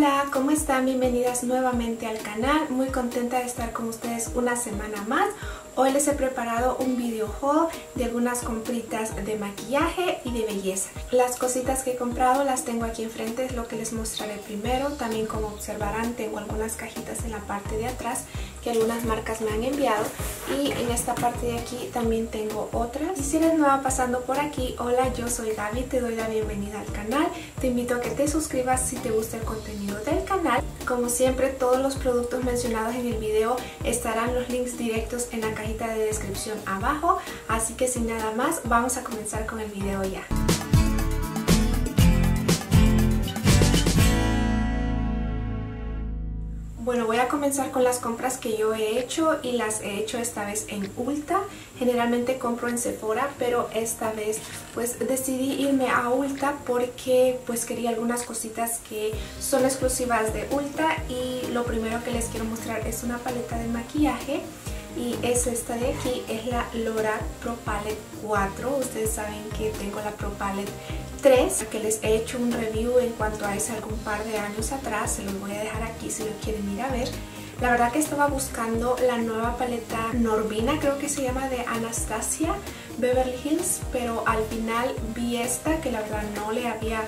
Hola, ¿cómo están? Bienvenidas nuevamente al canal. Muy contenta de estar con ustedes una semana más. Hoy les he preparado un video haul de algunas compritas de maquillaje y de belleza. Las cositas que he comprado las tengo aquí enfrente, es lo que les mostraré primero. También como observarán tengo algunas cajitas en la parte de atrás que algunas marcas me han enviado y en esta parte de aquí también tengo otras. Y si eres nueva pasando por aquí, hola yo soy Gaby, te doy la bienvenida al canal. Te invito a que te suscribas si te gusta el contenido del canal. Como siempre todos los productos mencionados en el video estarán los links directos en la cajita de descripción abajo. Así que sin nada más vamos a comenzar con el video ya. Bueno, voy a comenzar con las compras que yo he hecho y las he hecho esta vez en Ulta. Generalmente compro en Sephora, pero esta vez pues decidí irme a Ulta porque pues quería algunas cositas que son exclusivas de Ulta y lo primero que les quiero mostrar es una paleta de maquillaje y es esta de aquí, es la Laura Pro Palette 4. Ustedes saben que tengo la Pro Palette 3, que les he hecho un review en cuanto a ese algún par de años atrás, se los voy a dejar aquí si lo quieren ir a ver. La verdad que estaba buscando la nueva paleta Norbina, creo que se llama de Anastasia Beverly Hills, pero al final vi esta que la verdad no le había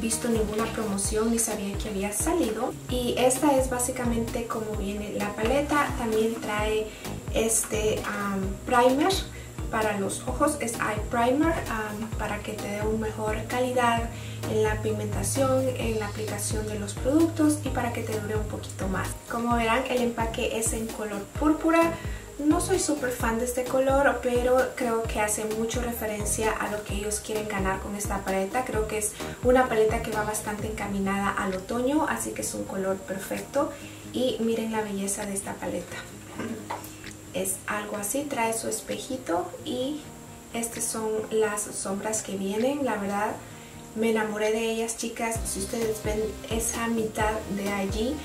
visto ninguna promoción ni sabía que había salido y esta es básicamente como viene la paleta también trae este primer para los ojos es eye primer para que te dé una mejor calidad en la pigmentación, en la aplicación de los productos y para que te dure un poquito más. Como verán el empaque es en color púrpura, no soy súper fan de este color, pero creo que hace mucho referencia a lo que ellos quieren ganar con esta paleta. Creo que es una paleta que va bastante encaminada al otoño, así que es un color perfecto. Y miren la belleza de esta paleta. Es algo así, trae su espejito y estas son las sombras que vienen. La verdad, me enamoré de ellas, chicas. Si ustedes ven esa mitad de allí,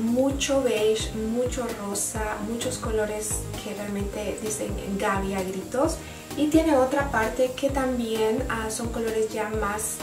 mucho beige, mucho rosa, muchos colores que realmente dicen Gaby a gritos. Y tiene otra parte que también ah, son colores ya más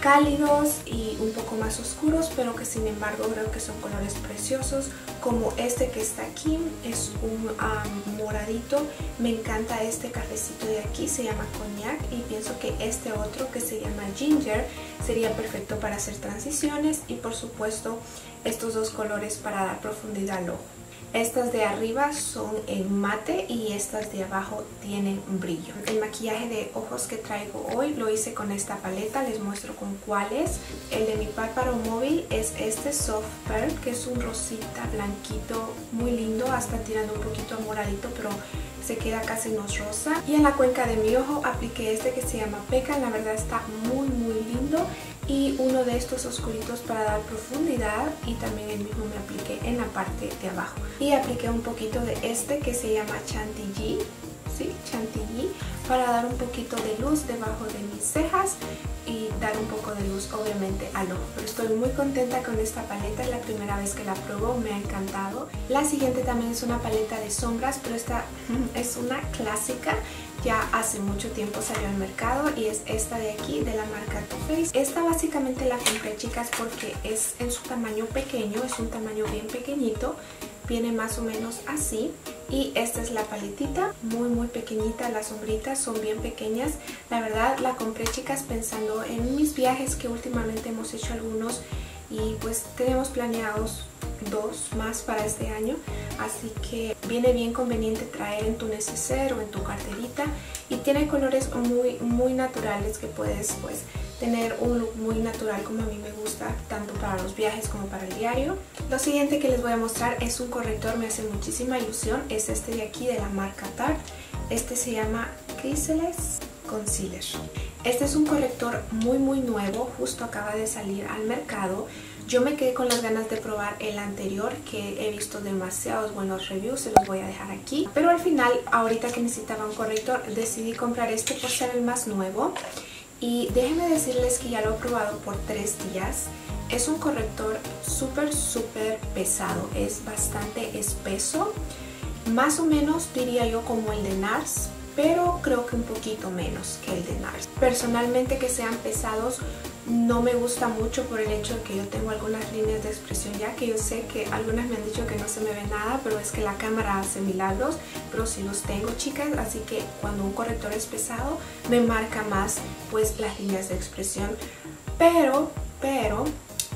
cálidos y un poco más oscuros, pero que sin embargo creo que son colores preciosos, como este que está aquí, es un moradito, me encanta este cafecito de aquí, se llama cognac y pienso que este otro que se llama ginger sería perfecto para hacer transiciones y por supuesto estos dos colores para dar profundidad al ojo. Estas de arriba son en mate y estas de abajo tienen brillo. El maquillaje de ojos que traigo hoy lo hice con esta paleta, les muestro con cuál es. El de mi párpado móvil es este Soft Pearl, que es un rosita blanquito muy lindo, hasta tirando un poquito a moradito, pero se queda casi no rosa. Y en la cuenca de mi ojo apliqué este que se llama Peca, la verdad está muy muy lindo. Y uno de estos oscuritos para dar profundidad. Y también el mismo me apliqué en la parte de abajo. Y apliqué un poquito de este que se llama Chantilly. ¿sí? Chantilly. Para dar un poquito de luz debajo de mis cejas y dar un poco de luz obviamente al ojo. Pero estoy muy contenta con esta paleta, es la primera vez que la pruebo, me ha encantado. La siguiente también es una paleta de sombras, pero esta es una clásica ya hace mucho tiempo salió al mercado y es esta de aquí de la marca Too Faced. Esta básicamente la compré chicas porque es en su tamaño pequeño, es un tamaño bien pequeñito viene más o menos así y esta es la paletita, muy muy pequeñita, las sombritas son bien pequeñas la verdad la compré chicas pensando en mis viajes que últimamente hemos hecho algunos y pues tenemos planeados dos más para este año así que viene bien conveniente traer en tu neceser o en tu carterita y tiene colores muy muy naturales que puedes pues tener un look muy natural como a mí me gusta tanto para los viajes como para el diario. Lo siguiente que les voy a mostrar es un corrector me hace muchísima ilusión es este de aquí de la marca Tarte. Este se llama Chrysalis Concealer. Este es un corrector muy muy nuevo justo acaba de salir al mercado yo me quedé con las ganas de probar el anterior que he visto demasiados buenos reviews, se los voy a dejar aquí. Pero al final, ahorita que necesitaba un corrector, decidí comprar este por ser el más nuevo. Y déjenme decirles que ya lo he probado por tres días. Es un corrector súper súper pesado, es bastante espeso. Más o menos diría yo como el de NARS, pero creo que un poquito menos que el de NARS. Personalmente que sean pesados no me gusta mucho por el hecho de que yo tengo algunas líneas de expresión ya que yo sé que algunas me han dicho que no se me ve nada pero es que la cámara hace milagros pero sí los tengo chicas así que cuando un corrector es pesado me marca más pues las líneas de expresión pero pero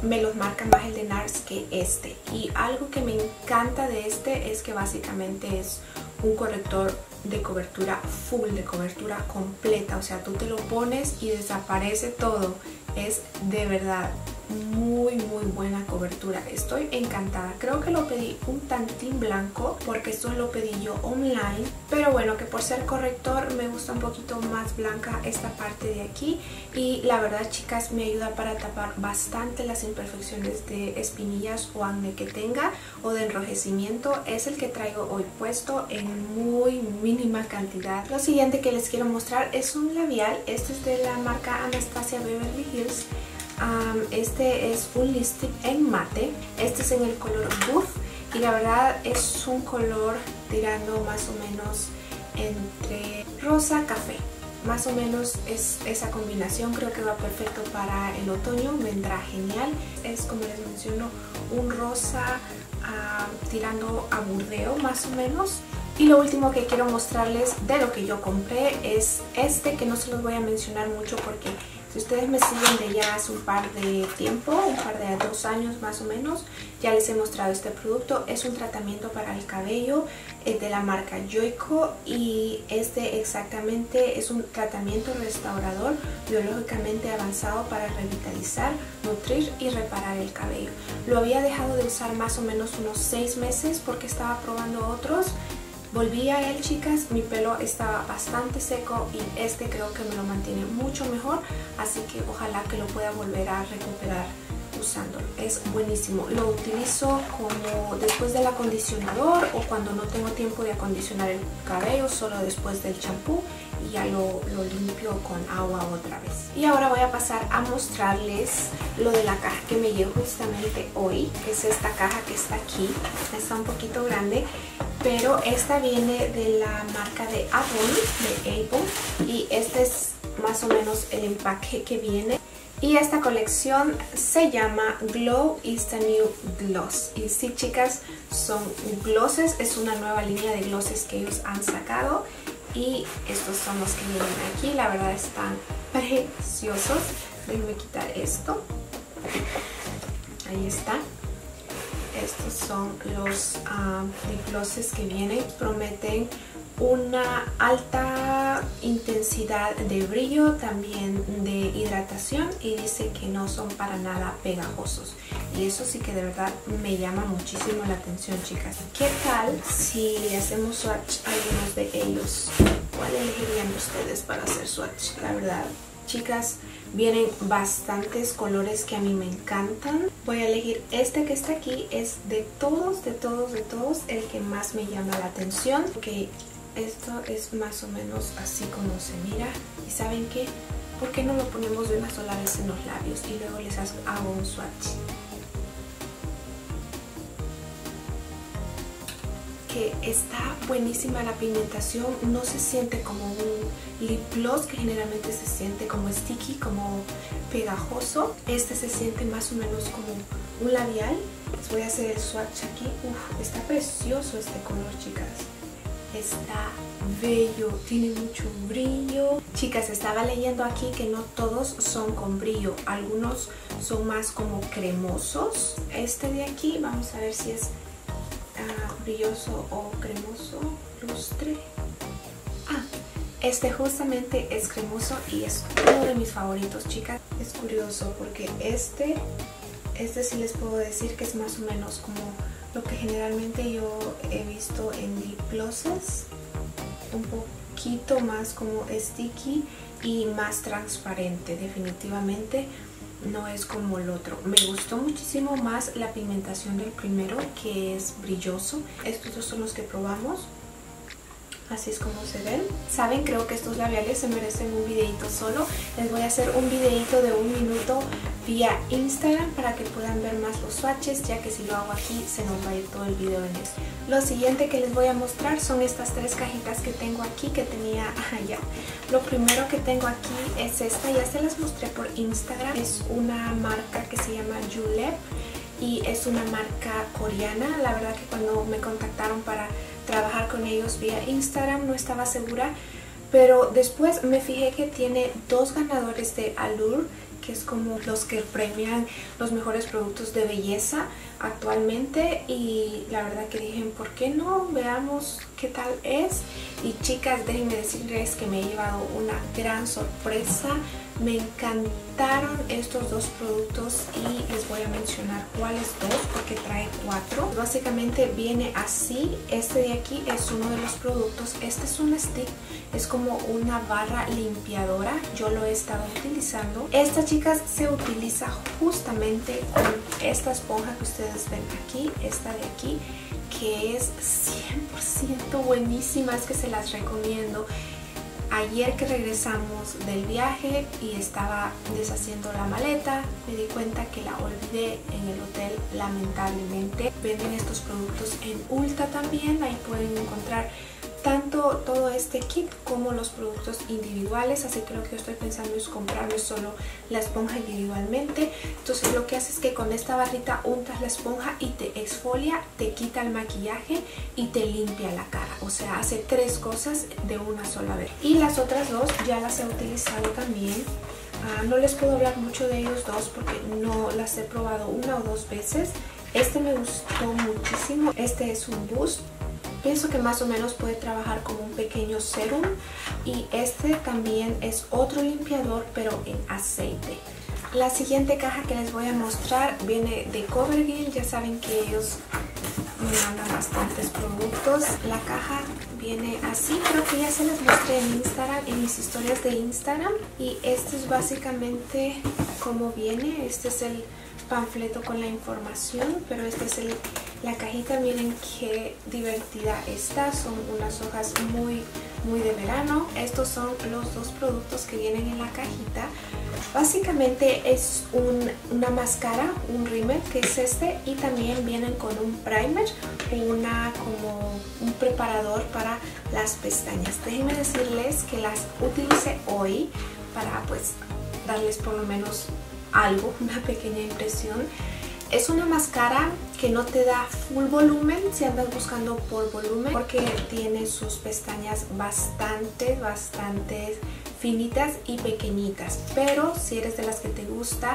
me los marca más el de NARS que este y algo que me encanta de este es que básicamente es un corrector de cobertura full, de cobertura completa, o sea tú te lo pones y desaparece todo, es de verdad muy muy buena cobertura. Estoy encantada. Creo que lo pedí un tantín blanco porque esto lo pedí yo online pero bueno que por ser corrector me gusta un poquito más blanca esta parte de aquí y la verdad chicas me ayuda para tapar bastante las imperfecciones de espinillas o acné que tenga o de enrojecimiento. Es el que traigo hoy puesto en muy mínima cantidad. Lo siguiente que les quiero mostrar es un labial. Este es de la marca Anastasia Beverly Hills este es un lipstick en mate. Este es en el color Buff y la verdad es un color tirando más o menos entre rosa café. Más o menos es esa combinación, creo que va perfecto para el otoño, vendrá genial. Es como les menciono un rosa tirando a burdeo más o menos. Y lo último que quiero mostrarles de lo que yo compré es este que no se los voy a mencionar mucho porque si ustedes me siguen de ya hace un par de tiempo, un par de dos años más o menos, ya les he mostrado este producto. Es un tratamiento para el cabello eh, de la marca Joico y este exactamente es un tratamiento restaurador biológicamente avanzado para revitalizar, nutrir y reparar el cabello. Lo había dejado de usar más o menos unos seis meses porque estaba probando otros Volví a él, chicas, mi pelo estaba bastante seco y este creo que me lo mantiene mucho mejor, así que ojalá que lo pueda volver a recuperar usándolo. Es buenísimo. Lo utilizo como después del acondicionador o cuando no tengo tiempo de acondicionar el cabello, solo después del champú y ya lo, lo, limpio con agua otra vez. Y ahora voy a pasar a mostrarles lo de la caja que me llegó justamente hoy, que es esta caja que está aquí. Está un poquito grande pero esta viene de la marca de Avon, de Avon y este es más o menos el empaque que viene. Y esta colección se llama Glow is the New Gloss. Y sí chicas son glosses, es una nueva línea de glosses que ellos han sacado y estos son los que vienen aquí, la verdad están preciosos. Déjenme quitar esto. Ahí está estos son los glosses que vienen. Prometen una alta intensidad de brillo, también de hidratación y dice que no son para nada pegajosos. Y eso sí que de verdad me llama muchísimo la atención, chicas. ¿Qué tal si hacemos swatch algunos de ellos? ¿Cuál elegirían ustedes para hacer swatch? La verdad, chicas, Vienen bastantes colores que a mí me encantan. Voy a elegir este que está aquí. Es de todos, de todos, de todos el que más me llama la atención. Que esto es más o menos así como se mira. ¿Y saben qué? ¿Por qué no lo ponemos de una sola vez en los labios y luego les hago un swatch? Que está buenísima la pigmentación, no se siente como un lip gloss que generalmente se siente como sticky, como pegajoso. Este se siente más o menos como un labial. Les voy a hacer el swatch aquí. Uf, está precioso este color, chicas. Está bello, tiene mucho brillo. Chicas, estaba leyendo aquí que no todos son con brillo. Algunos son más como cremosos. Este de aquí, vamos a ver si es brilloso o cremoso lustre. Ah, este justamente es cremoso y es uno de mis favoritos, chicas. Es curioso porque este, este sí les puedo decir que es más o menos como lo que generalmente yo he visto en lip glosses. Un poquito más como sticky y más transparente definitivamente no es como el otro. Me gustó muchísimo más la pigmentación del primero, que es brilloso. Estos dos son los que probamos. así es como se ven. Saben, creo que estos labiales se merecen un videito solo. Les voy a hacer un videito de un minuto vía Instagram para que puedan ver más los swatches, ya que si lo hago aquí se nos va a ir todo el video en eso. Lo siguiente que les voy a mostrar son estas tres cajitas que tengo aquí, que tenía allá. Lo primero que tengo aquí es esta, ya se las mostré por Instagram. Es una marca que se llama Julep y es una marca coreana. La verdad que cuando me contactaron para trabajar con ellos vía Instagram no estaba segura, pero después me fijé que tiene dos ganadores de Allure que es como los que premian los mejores productos de belleza actualmente y la verdad que dije, ¿por qué no? Veamos qué tal es y chicas, déjenme decirles que me he llevado una gran sorpresa me encantaron estos dos productos y les voy a mencionar cuáles dos porque trae cuatro. Básicamente viene así. Este de aquí es uno de los productos. Este es un stick. Es como una barra limpiadora. Yo lo he estado utilizando. Esta, chicas, se utiliza justamente con esta esponja que ustedes ven aquí. Esta de aquí que es 100% buenísima. Es que se las recomiendo ayer que regresamos del viaje y estaba deshaciendo la maleta, me di cuenta que la olvidé en el hotel lamentablemente. Venden estos productos en Ulta también, ahí pueden encontrar todo este kit como los productos individuales así que lo que yo estoy pensando es comprarme solo la esponja individualmente. Entonces lo que hace es que con esta barrita untas la esponja y te exfolia, te quita el maquillaje y te limpia la cara. O sea hace tres cosas de una sola vez. Y las otras dos ya las he utilizado también. Ah, no les puedo hablar mucho de ellos dos porque no las he probado una o dos veces. Este me gustó muchísimo, este es un boost Pienso que más o menos puede trabajar como un pequeño serum y este también es otro limpiador pero en aceite. La siguiente caja que les voy a mostrar viene de Covergirl, ya saben que ellos me mandan bastantes productos. La caja viene así, creo que ya se las mostré en Instagram, en mis historias de Instagram. Y este es básicamente como viene, este es el panfleto con la información, pero este es el la cajita, miren qué divertida está. Son unas hojas muy, muy de verano. Estos son los dos productos que vienen en la cajita. Básicamente es una máscara, un rímel que es este y también vienen con un primer, una como un preparador para las pestañas. Déjenme decirles que las utilicé hoy para pues darles por lo menos algo, una pequeña impresión. Es una máscara que no te da full volumen si andas buscando por volumen porque tiene sus pestañas bastante, bastante finitas y pequeñitas. Pero si eres de las que te gusta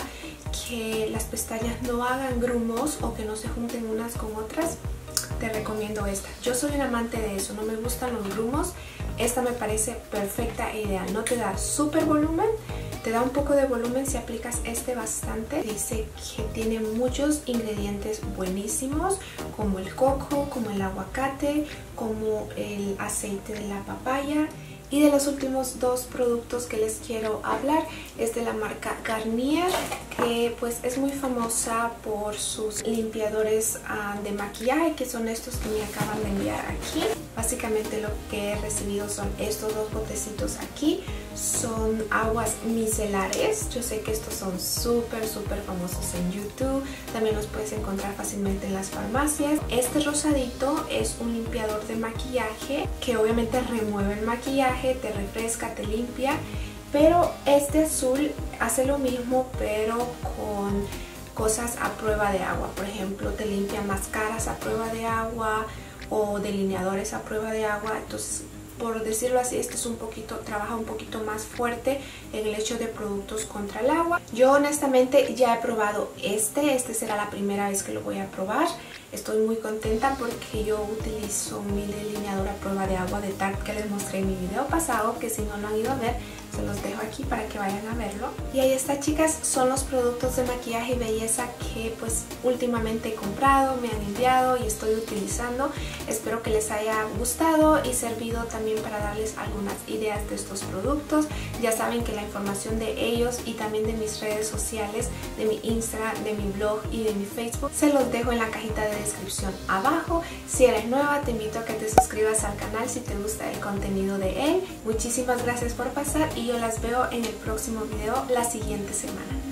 que las pestañas no hagan grumos o que no se junten unas con otras, te recomiendo esta. Yo soy un amante de eso, no me gustan los grumos. Esta me parece perfecta e ideal. No te da súper volumen, te da un poco de volumen si aplicas este bastante. Dice que tiene muchos ingredientes buenísimos como el coco, como el aguacate, como el aceite de la papaya. Y de los últimos dos productos que les quiero hablar es de la marca Garnier, que pues es muy famosa por sus limpiadores ah, de maquillaje, que son estos que me acaban de enviar aquí. Básicamente lo que he recibido son estos dos botecitos aquí. Son aguas micelares. Yo sé que estos son súper, súper famosos en YouTube. También los puedes encontrar fácilmente en las farmacias. Este rosadito es un limpiador de maquillaje que obviamente remueve el maquillaje, te refresca, te limpia. Pero este azul hace lo mismo pero con cosas a prueba de agua. Por ejemplo, te limpia máscaras a prueba de agua, o delineadores a prueba de agua, entonces por decirlo así, este es un poquito, trabaja un poquito más fuerte en el hecho de productos contra el agua. Yo honestamente ya he probado este, este será la primera vez que lo voy a probar. Estoy muy contenta porque yo utilizo mi delineador a prueba de agua de Tarte que les mostré en mi video pasado, que si no lo han ido a ver, se los dejo aquí para que vayan a verlo. Y ahí está chicas, son los productos de maquillaje y belleza que pues últimamente he comprado, me han enviado y estoy utilizando. Espero que les haya gustado y servido también para darles algunas ideas de estos productos. Ya saben que la información de ellos y también de mis redes sociales, de mi Instagram, de mi blog y de mi Facebook, se los dejo en la cajita de descripción abajo. Si eres nueva, te invito a que te suscribas al canal si te gusta el contenido de él. Muchísimas gracias por pasar y yo las veo en el próximo video la siguiente semana.